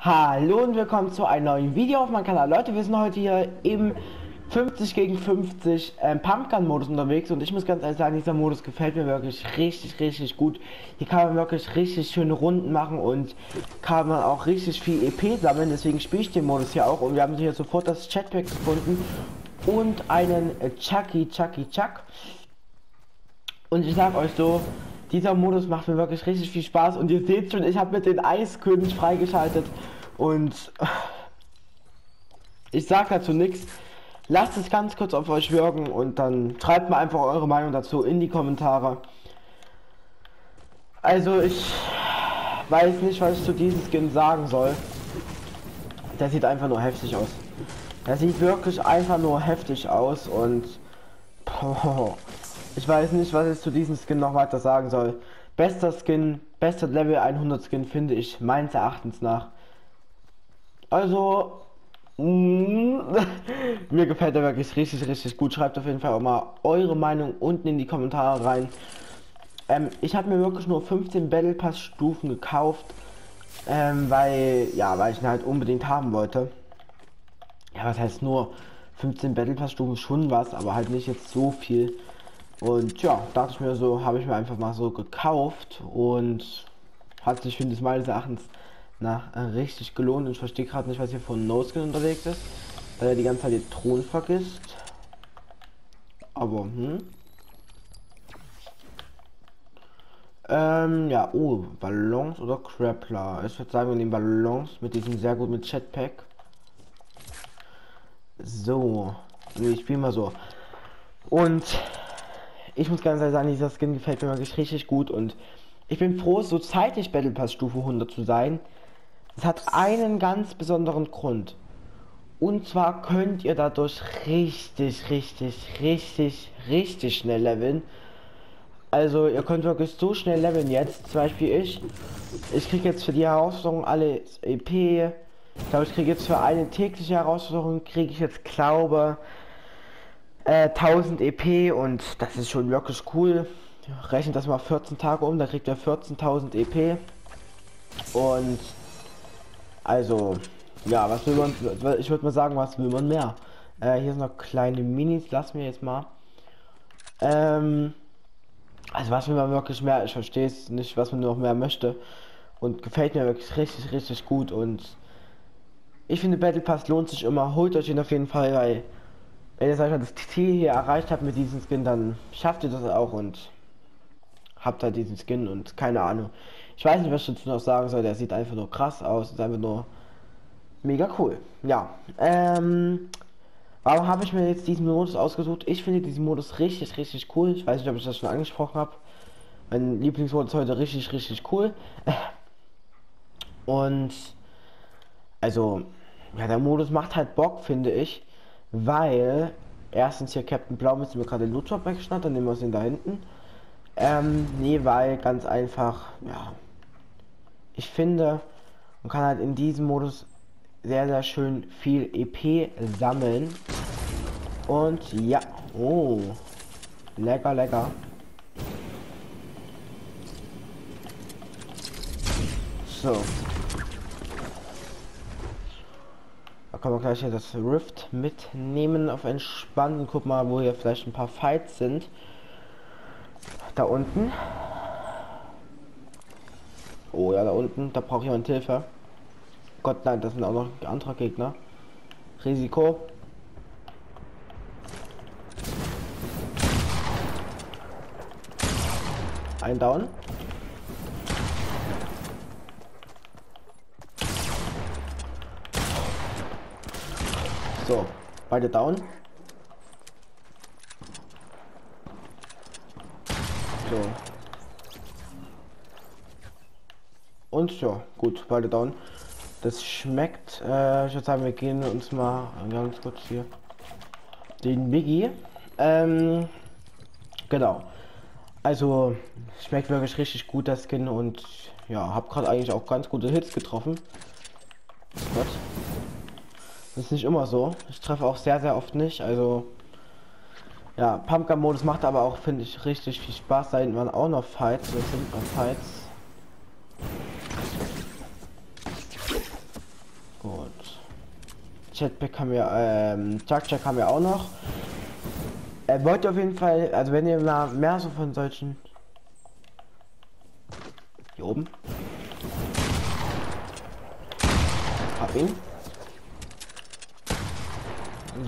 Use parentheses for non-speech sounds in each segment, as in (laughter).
Hallo und willkommen zu einem neuen Video auf meinem Kanal. Leute, wir sind heute hier im 50 gegen 50 ähm, Pumpgun-Modus unterwegs und ich muss ganz ehrlich sagen, dieser Modus gefällt mir wirklich richtig, richtig gut. Hier kann man wirklich richtig schöne Runden machen und kann man auch richtig viel EP sammeln, deswegen spiele ich den Modus hier auch und wir haben hier sofort das Chatpack gefunden und einen Chucky Chucky Chuck. Und ich sag euch so, dieser Modus macht mir wirklich richtig viel Spaß und ihr seht schon, ich habe mit den Eiskönig freigeschaltet und ich sag dazu nichts. Lasst es ganz kurz auf euch wirken und dann schreibt mir einfach eure Meinung dazu in die Kommentare. Also ich weiß nicht, was ich zu diesem Skin sagen soll. Der sieht einfach nur heftig aus. Der sieht wirklich einfach nur heftig aus und (laughs) boah, ich weiß nicht, was ich zu diesem Skin noch weiter sagen soll. Bester Skin, bester Level 100 Skin finde ich meines Erachtens nach. Also, mm, (laughs) mir gefällt er wirklich richtig, richtig gut. Schreibt auf jeden Fall auch mal eure Meinung unten in die Kommentare rein. Ähm, ich habe mir wirklich nur 15 Battle Pass Stufen gekauft, ähm, weil, ja, weil ich ihn halt unbedingt haben wollte. Ja, was heißt nur 15 Battle Pass Stufen schon was, aber halt nicht jetzt so viel. Und ja, dachte ich mir so, habe ich mir einfach mal so gekauft und hat sich, finde ich, meines Erachtens nach äh, richtig gelohnt. Und ich verstehe gerade nicht, was hier von No-Skin unterwegs ist, weil er die ganze Zeit den Thron vergisst. Aber, hm. Ähm, ja, oh, Ballons oder Grappler. Ich würde sagen, wir nehmen Ballons mit diesem sehr gut mit Chatpack. So, ich spiele mal so. Und ich muss ganz ehrlich sagen, dieser Skin gefällt mir wirklich richtig gut und ich bin froh, so zeitig Battle Pass Stufe 100 zu sein. Es hat einen ganz besonderen Grund. Und zwar könnt ihr dadurch richtig, richtig, richtig, richtig schnell leveln. Also ihr könnt wirklich so schnell leveln jetzt. Zum Beispiel ich. Ich kriege jetzt für die Herausforderung alle EP. Ich glaube, ich kriege jetzt für eine tägliche Herausforderung, kriege ich jetzt, glaube äh, 1000 EP und das ist schon wirklich cool. Rechnet das mal 14 Tage um, da kriegt er 14.000 EP. Und also, ja, was will man, ich würde mal sagen, was will man mehr? Äh, hier sind noch kleine Minis, lass mir jetzt mal. Ähm, also was will man wirklich mehr? Ich verstehe es nicht, was man noch mehr möchte. Und gefällt mir wirklich richtig, richtig gut. Und ich finde Battle Pass lohnt sich immer. Holt euch ihn auf jeden Fall, weil wenn ihr das Ziel hier erreicht habt mit diesem Skin, dann schafft ihr das auch und habt halt diesen Skin und keine Ahnung. Ich weiß nicht, was ich dazu noch sagen soll. Der sieht einfach nur krass aus. Ist einfach nur mega cool. Ja. Ähm, warum habe ich mir jetzt diesen Modus ausgesucht? Ich finde diesen Modus richtig, richtig cool. Ich weiß nicht, ob ich das schon angesprochen habe. Mein Lieblingsmodus heute richtig, richtig cool. Und also, ja, der Modus macht halt Bock, finde ich. Weil, erstens hier Captain Blau ist mir gerade den Lootshop weggeschnappt, dann nehmen wir ihn da hinten. Ähm, nee, weil ganz einfach, ja. Ich finde, man kann halt in diesem Modus sehr, sehr schön viel EP sammeln. Und ja, oh, lecker, lecker. So. Kann man gleich hier das Rift mitnehmen auf entspannt und guck mal, wo hier vielleicht ein paar Fights sind. Da unten. Oh ja, da unten, da braucht jemand Hilfe. Gott nein, das sind auch noch andere Gegner. Risiko. Ein Down. So, beide down. So. Und ja, gut, beide down. Das schmeckt. Äh, ich würde sagen, wir gehen uns mal ganz kurz hier den Biggie. Ähm, genau. Also schmeckt wirklich richtig gut das Skin und ja, habe gerade eigentlich auch ganz gute Hits getroffen. Gott. Das ist nicht immer so. Ich treffe auch sehr, sehr oft nicht. Also, ja, Pumpgun-Modus macht aber auch, finde ich, richtig viel Spaß. Da waren auch noch Fights. Das sind noch Fights. Gut. Chatback haben wir, ähm, Chuck haben wir auch noch. Er wollte auf jeden Fall, also wenn ihr mal mehr so von solchen. Hier oben. Hab ihn.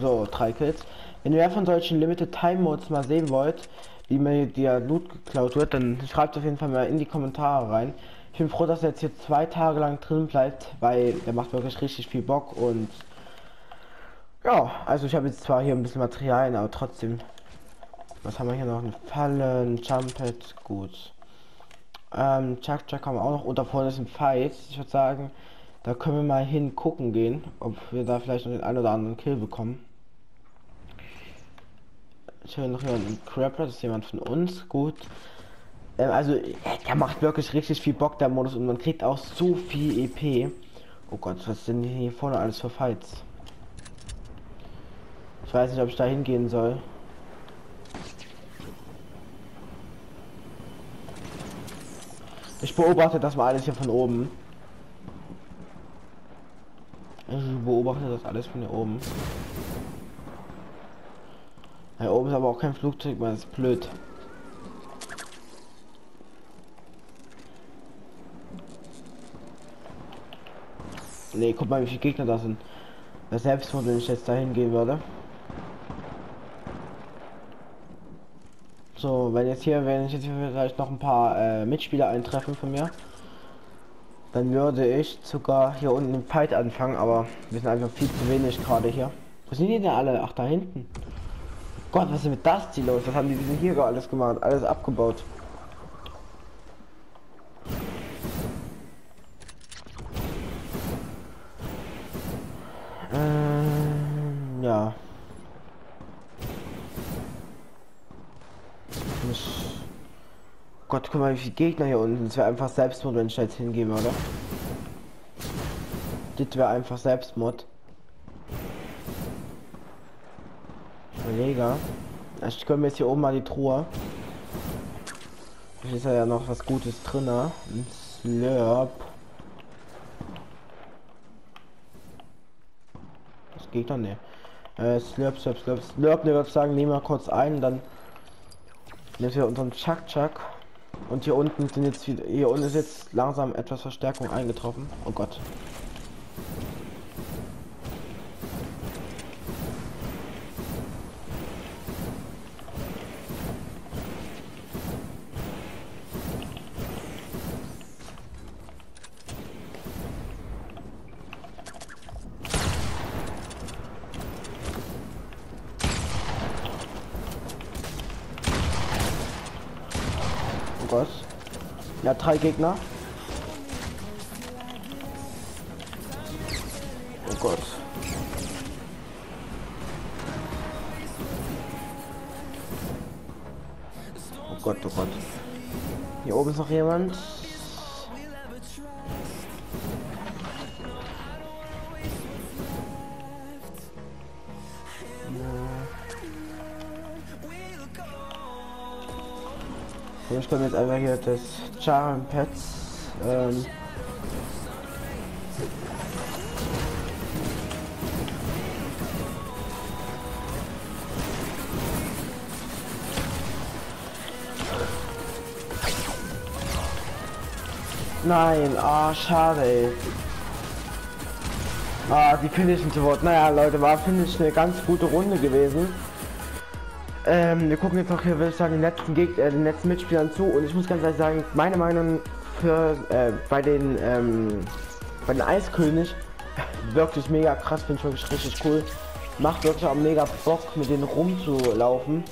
So, drei Kills. Wenn ihr von solchen Limited Time Modes mal sehen wollt, wie mir der Loot geklaut wird, dann schreibt auf jeden Fall mal in die Kommentare rein. Ich bin froh, dass er jetzt hier zwei Tage lang drin bleibt, weil der macht wirklich richtig viel Bock und ja, also ich habe jetzt zwar hier ein bisschen Materialien, aber trotzdem. Was haben wir hier noch? Ein Fallen, Jumpet, gut. Ähm, Chuck Chuck haben wir auch noch und vorne ist ein Fight. Ich würde sagen, da können wir mal hingucken gehen, ob wir da vielleicht noch den einen oder anderen Kill bekommen. Ich höre noch einen Crapper, das ist jemand von uns, gut. Ähm, also, der macht wirklich richtig viel Bock, der Modus, und man kriegt auch so viel EP. Oh Gott, was sind hier vorne alles für Fights? Ich weiß nicht, ob ich da hingehen soll. Ich beobachte das mal alles hier von oben. Ich beobachte das alles von hier oben. Da oben ist aber auch kein Flugzeug mehr, das blöd. Nee, guck mal, wie viele Gegner da sind. Das Selbstmord, wenn ich jetzt dahin gehen würde. So, wenn jetzt hier, wenn ich jetzt vielleicht noch ein paar äh, Mitspieler eintreffen von mir, dann würde ich sogar hier unten im Fight anfangen, aber wir sind einfach viel zu wenig gerade hier. Wo sind die denn alle? Ach, da hinten. Gott, was ist mit das Ziel los? Was haben die denn hier alles gemacht? Alles abgebaut. Guck mal, wie viele Gegner hier unten. Das wäre einfach Selbstmord, wenn ich jetzt hingehen würde. Das wäre einfach Selbstmord. Verleger. Ich können jetzt hier oben mal die Truhe. Hier ist ja noch was Gutes drin. Ne? Ein Slurp. Das geht doch nicht. Äh, Slurp, Slurp, Slurp, Slurp, ne, würde sagen, nehmen wir kurz ein, dann nehmen wir unseren Chuck Chuck. Und hier unten sind jetzt wieder, hier unten ist jetzt langsam etwas Verstärkung eingetroffen. Oh. Gott. Ja, drei Gegner. Oh Gott. Oh Gott, oh Gott. Hier oben ist noch jemand. Ich komme jetzt einfach hier das Charm Pets. Ähm, Nein, ah, schade, ey. Ah, die finishen zu Wort. Naja, Leute, war finde ich eine ganz gute Runde gewesen. Ähm, wir gucken jetzt noch hier, würde ich sagen, den letzten Gegner, äh, den letzten Mitspielern zu und ich muss ganz ehrlich sagen, meine Meinung für äh, bei den ähm, bei den Eiskönig (laughs) wirklich mega krass, finde ich wirklich richtig cool. Macht wirklich auch mega Bock, mit denen rumzulaufen.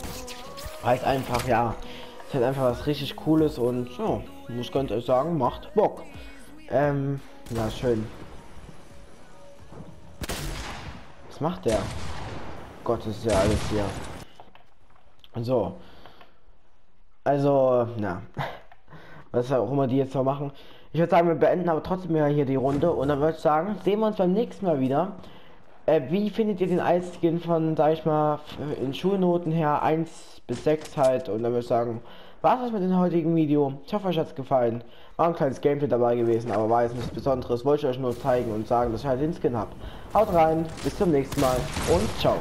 Heißt einfach, ja, ist halt einfach was richtig Cooles und ja, muss ganz ehrlich sagen, macht Bock. Ähm, ja, schön. Was macht der? Gott, ist ja alles hier. So. Also, na. Was auch immer die jetzt noch machen. Ich würde sagen, wir beenden aber trotzdem ja hier die Runde. Und dann würde ich sagen, sehen wir uns beim nächsten Mal wieder. Äh, wie findet ihr den Eiskin von, sag ich mal, in Schulnoten her 1 bis 6 halt? Und dann würde ich sagen, war es mit dem heutigen Video. Ich hoffe, euch hat es gefallen. War ein kleines Gameplay dabei gewesen, aber war jetzt nichts Besonderes. Wollte ich euch nur zeigen und sagen, dass ich halt den Skin habe. Haut rein, bis zum nächsten Mal und ciao.